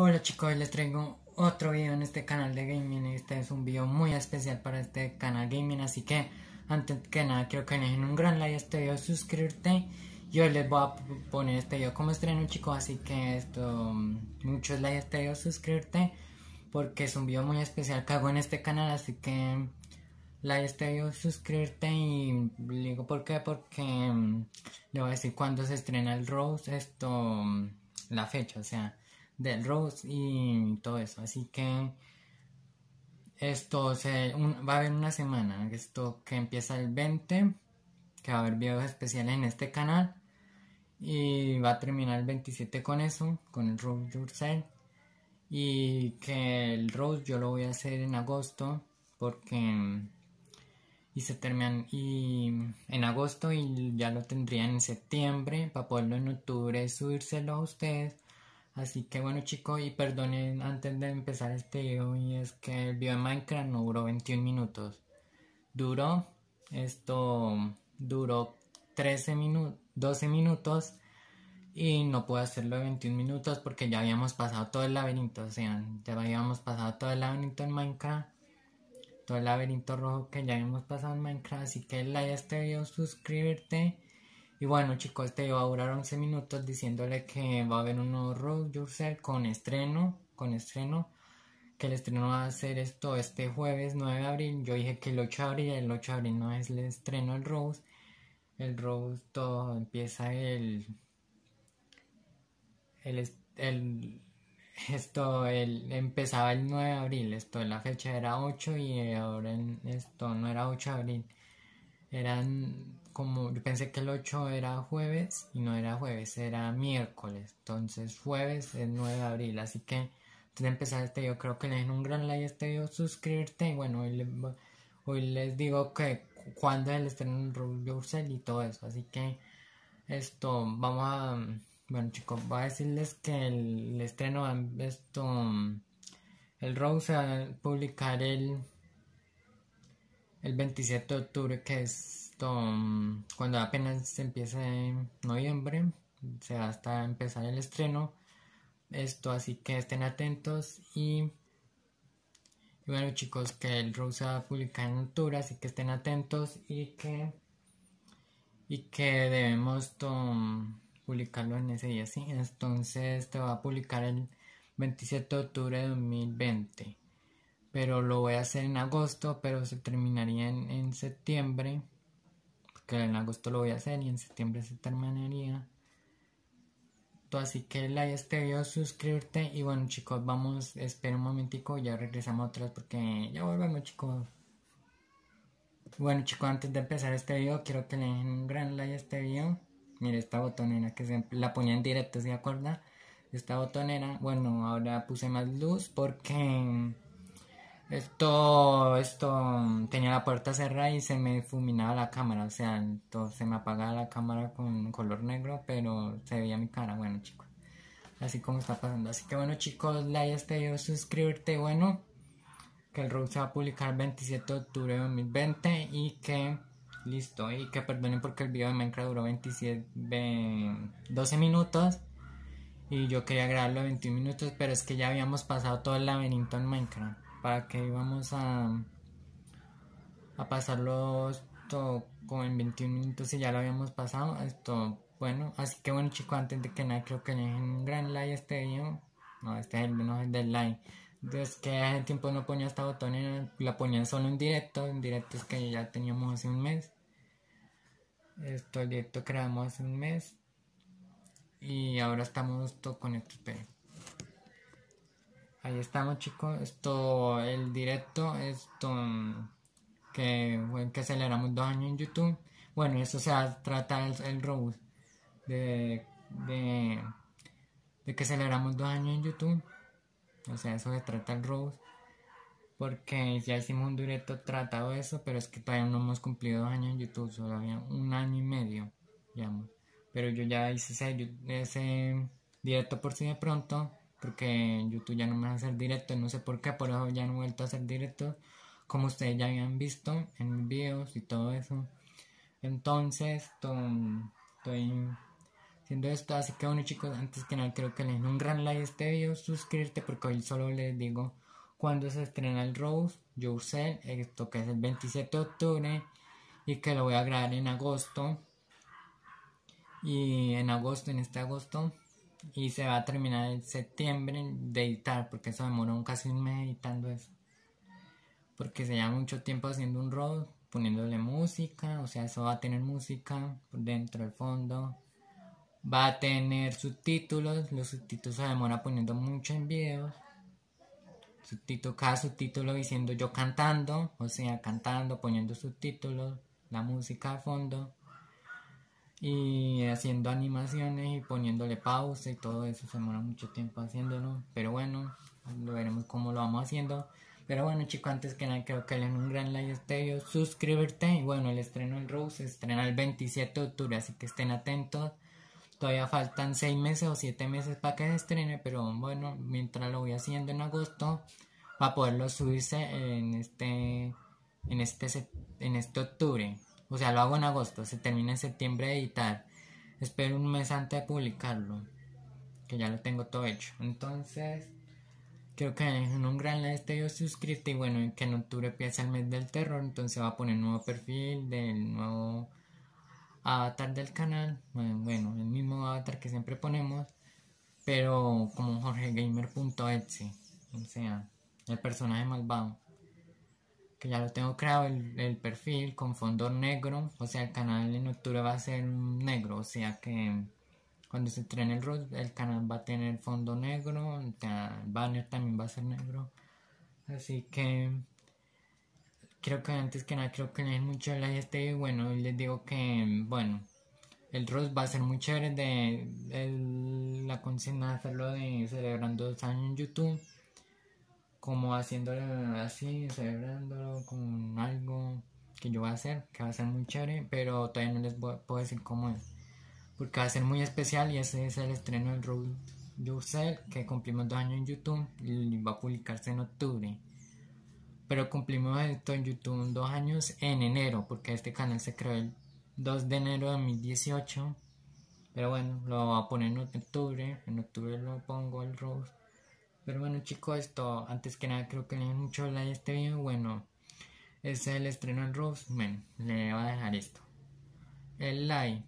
Hola chicos, les traigo otro video en este canal de gaming. Este es un video muy especial para este canal gaming, así que antes que nada quiero que dejen un gran like a este video, suscribirte. Yo les voy a poner este video como estreno chicos, así que esto, muchos likes a este video, suscribirte. Porque es un video muy especial que hago en este canal, así que like a este video, suscribirte y digo por qué, porque mm, le voy a decir cuándo se estrena el Rose, esto, mm, la fecha, o sea del Rose y todo eso. Así que esto se, va a haber una semana, esto que empieza el 20, que va a haber videos especiales en este canal. Y va a terminar el 27 con eso, con el Rose Yourself. Y que el Rose yo lo voy a hacer en agosto, porque... Y se terminan y en agosto y ya lo tendrían en septiembre para poderlo en octubre subírselo a ustedes Así que bueno chicos, y perdonen antes de empezar este video, y es que el video de Minecraft no duró 21 minutos. Duró, esto duró 13 minutos, 12 minutos y no pude hacerlo de 21 minutos porque ya habíamos pasado todo el laberinto, o sea, ya habíamos pasado todo el laberinto en Minecraft, todo el laberinto rojo que ya habíamos pasado en Minecraft, así que like a este video, suscribirte y bueno chicos, este va a durar 11 minutos diciéndole que va a haber un nuevo Road Yourself con estreno, con estreno, que el estreno va a ser esto este jueves 9 de abril. Yo dije que el 8 de abril, el 8 de abril no es el estreno del Rose. El Rose todo empieza el, el, el esto el, empezaba el 9 de abril, esto la fecha era 8 y ahora esto no era 8 de abril. Eran como yo pensé que el 8 era jueves y no era jueves, era miércoles. Entonces jueves es 9 de abril. Así que antes de empezar este video creo que le den un gran like a este video, suscribirte. Y bueno, hoy, les digo que cuando es el estreno de Yourself y todo eso. Así que esto, vamos a... Bueno chicos, voy a decirles que el, estreno, esto, el Rose se va a publicar el, el 27 de octubre, que es Mm, cuando apenas se empieza en noviembre, se va hasta empezar el estreno. Esto, así que estén atentos y, bueno chicos, que el Rose se va a publicar en octubre, así que estén atentos y que y que debemos publicarlo en ese día, ¿sí? Entonces te va a publicar el 27 de octubre de 2020 pero lo voy a hacer en agosto, pero se terminaría en septiembre que en agosto lo voy a hacer y en septiembre se terminaría. Así que like este video, suscribirte y bueno chicos, vamos, espera un momentico, ya regresamos atrás porque ya volvemos chicos. Bueno chicos, antes de empezar este video, quiero que le den un gran like a este video. Mire esta botonera que se la ponía en directo, ¿se acuerda? Esta botonera, bueno, ahora puse más luz porque esto, esto tenía la puerta cerrada y se me fuminaba la cámara, o sea, entonces se me apagaba la cámara con color negro, pero se veía mi cara, bueno chicos, así como está pasando. Así que bueno chicos, like este video, suscribirte, bueno, que el road se va a publicar el 27 de octubre de 2020 y que, listo, y que perdonen porque el video de Minecraft duró 27, 12 minutos. Y yo quería grabarlo 21 minutos, pero es que ya habíamos pasado todo el laberinto en Minecraft para que íbamos a, a pasarlo esto como en 21 minutos y ya lo habíamos pasado. Esto, bueno, así que bueno chicos, antes de que nada creo que dejen un gran like este video. No, este es el no es del like. Desde que hace tiempo no ponía esta botón, la ponía solo en directo, en directo es que ya teníamos hace un mes. Esto el directo creamos hace un mes. Y ahora estamos con esto, Ahí estamos chicos, esto, el directo, esto, que, que celebramos dos años en YouTube. Bueno, eso se trata el, el de, de, que celebramos dos años en YouTube. O sea, eso se trata el Rose. Porque ya hicimos un directo tratado de eso, pero es que todavía no hemos cumplido dos años en YouTube, solo había un año y medio, digamos. Pero yo ya hice ese, ese directo por si de pronto porque YouTube ya no me va a hacer directo, no sé por qué, por eso ya no he vuelto a hacer directo, como ustedes ya habían visto en mis videos y todo eso. Entonces, estoy, haciendo esto. Así que bueno chicos, antes que nada quiero que le den un gran like a este video, suscribirte porque hoy solo les digo cuando se estrena el Rose Yourself, esto que es el 27 de octubre y que lo voy a grabar en agosto. Y en agosto, en este agosto, y se va a terminar en septiembre de editar porque eso demoró casi un mes editando eso. Porque se lleva mucho tiempo haciendo un road poniéndole música o sea eso va a tener música dentro del fondo. Va a tener subtítulos los subtítulos se demora poniendo mucho en videos subtítulo, cada subtítulo diciendo yo cantando o sea cantando poniendo subtítulos la música a fondo y haciendo animaciones y poniéndole pausa y todo eso se demora mucho tiempo haciéndolo pero bueno lo veremos cómo lo vamos haciendo. Pero bueno chicos antes que nada creo que le den un gran like a este video suscríbete y bueno el estreno del Rose se estrena el 27 de octubre así que estén atentos. Todavía faltan 6 meses o 7 meses para que se estrene pero bueno mientras lo voy haciendo en agosto va a poderlo subirse en este en este en este octubre o sea, lo hago en agosto, se termina en septiembre de editar. Espero un mes antes de publicarlo, que ya lo tengo todo hecho. Entonces, creo que en un gran este video suscrito y bueno, que en octubre empieza el mes del terror, entonces va a poner nuevo perfil del nuevo avatar del canal. Bueno, el mismo avatar que siempre ponemos, pero como jorgegamer.exe, o sea, el personaje malvado que ya lo tengo creado el, perfil con fondo negro, o sea el canal en octubre va a ser negro, o sea que cuando se estrene el ROS el canal va a tener fondo negro, el banner también va a ser negro, así que creo que antes que nada creo que les mucho like a este bueno y les digo que bueno el ROS va a ser muy chévere de, la consigna de hacerlo de celebrando dos años en YouTube como haciéndolo así, celebrándolo con algo que yo voy a hacer, que va a ser muy chévere, pero todavía no les puedo decir cómo es. Porque va a ser muy especial y ese es el estreno del Road Yourself, que cumplimos dos años en YouTube y va a publicarse en octubre. Pero cumplimos esto en YouTube dos años en enero, porque este canal se creó el 2 de enero de 2018. Pero bueno, lo voy a poner en octubre. En octubre lo pongo el Rose pero bueno chicos, esto antes que nada creo que le den mucho like a este video. Bueno, es el estreno en Rose. Bueno, le voy a dejar esto. El like.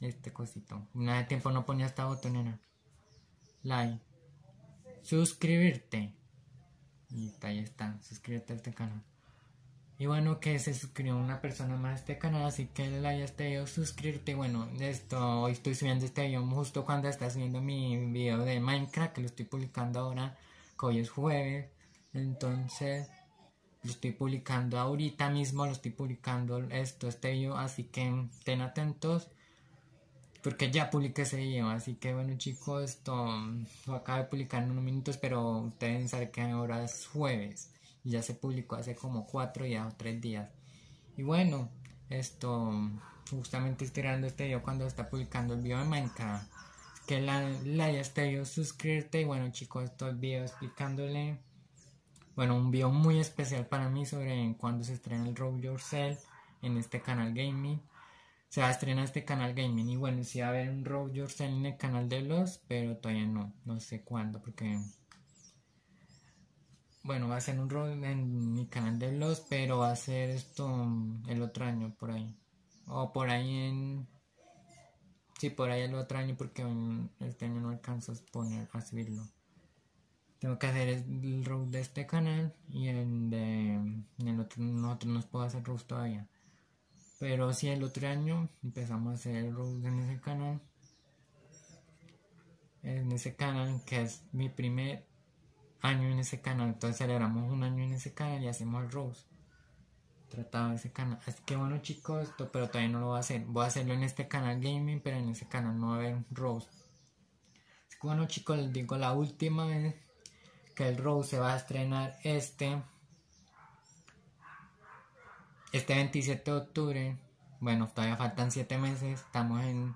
Este cosito. Nada de tiempo no ponía esta botonera. Like. Suscribirte. Y ahí está. Suscríbete a este canal. Y bueno, que se suscribió una persona más a este canal, así que le haya este video, suscribirte. Bueno, esto, hoy estoy subiendo este video justo cuando está subiendo mi video de Minecraft, que lo estoy publicando ahora, que hoy es jueves. Entonces, lo estoy publicando ahorita mismo, lo estoy publicando esto, este video, así que estén atentos. Porque ya publiqué ese video, así que bueno chicos, esto lo acabo de publicar en unos minutos, pero ustedes saben que ahora es jueves ya se publicó hace como cuatro días o tres días. Y bueno, esto justamente estoy grabando este video cuando está publicando el video de Minecraft. Que la, la este video, suscribirte y bueno chicos, estoy video explicándole, bueno, un video muy especial para mí sobre cuando se estrena el Road Yourself en este canal gaming. Se va a estrenar este canal gaming y bueno, si va a haber un Road Yourself en el canal de los, pero todavía no, no sé cuándo porque bueno, va a ser un rol en mi canal de vlogs, pero va a ser esto el otro año por ahí. O por ahí en... Sí, por ahí el otro año porque este año no alcanzo a poner a subirlo. Tengo que hacer el road de este canal y el de en el otro nosotros no puedo hacer road todavía. Pero si el otro año empezamos a hacer el road en ese canal. En ese canal que es mi primer año en ese canal. Entonces celebramos un año en ese canal y hacemos el Rose. Tratado ese canal. Así que bueno chicos, esto, pero todavía no lo voy a hacer. Voy a hacerlo en este canal gaming, pero en ese canal no va a haber Rose. Así que bueno chicos, les digo la última vez que el Rose se va a estrenar este. Este 27 de octubre. Bueno, todavía faltan 7 meses. Estamos en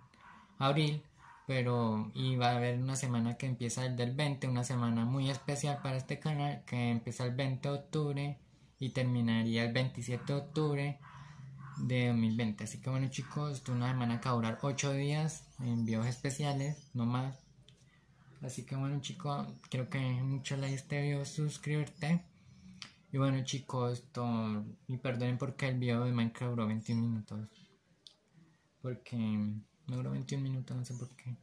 abril pero iba a haber una semana que empieza el del 20, una semana muy especial para este canal que empieza el 20 de octubre y terminaría el 27 de octubre de 2020. Así que bueno chicos, es una semana que va a durar 8 días, en videos especiales, no más. Así que bueno chicos, quiero que mucho like este video, suscribirte. Y bueno chicos, esto, y perdonen porque el video de Minecraft duró 21 minutos. Porque no duró 21 minutos, no sé por qué.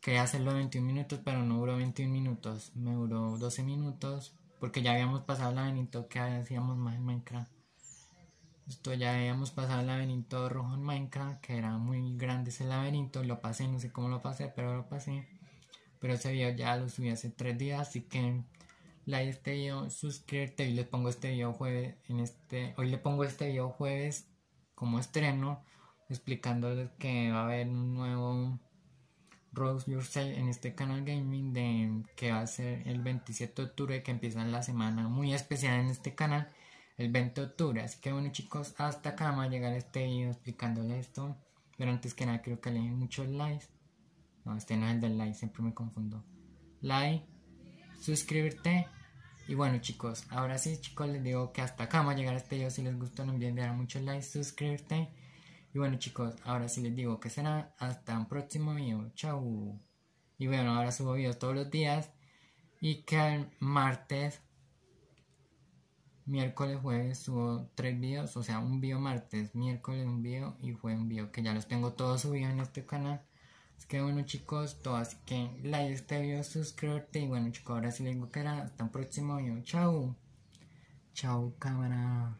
Quería hacerlo 21 minutos, pero no duró 21 minutos. Me duró 12 minutos. Porque ya habíamos pasado el laberinto que hacíamos más en Minecraft. Esto ya habíamos pasado el laberinto rojo en Minecraft, que era muy grande ese laberinto. Lo pasé, no sé cómo lo pasé, pero lo pasé. Pero ese video ya lo subí hace 3 días, así que like este video, suscríbete y les pongo este video jueves en este hoy le pongo este video jueves como estreno explicándoles que va a haber un nuevo Rose Yourself en este canal gaming de que va a ser el 27 de octubre que empieza la semana muy especial en este canal el 20 de octubre. Así que bueno chicos hasta acá va a llegar este video explicándoles esto. Pero antes que nada quiero que le den muchos likes. No este no es el del like siempre me confundo. Like suscribirte. Y bueno chicos ahora sí chicos les digo que hasta acá va a llegar este video. Si les gustó no olviden dar muchos likes suscribirte y bueno chicos, ahora sí les digo que será hasta un próximo video. Chau. Y bueno, ahora subo videos todos los días. Y que el martes, miércoles, jueves subo tres videos. O sea, un video martes, miércoles un video y fue un video que ya los tengo todos subidos en este canal. Así que bueno chicos, todo así que like este video, suscríbete y bueno chicos, ahora sí les digo que era hasta un próximo video. Chau. Chau cámara.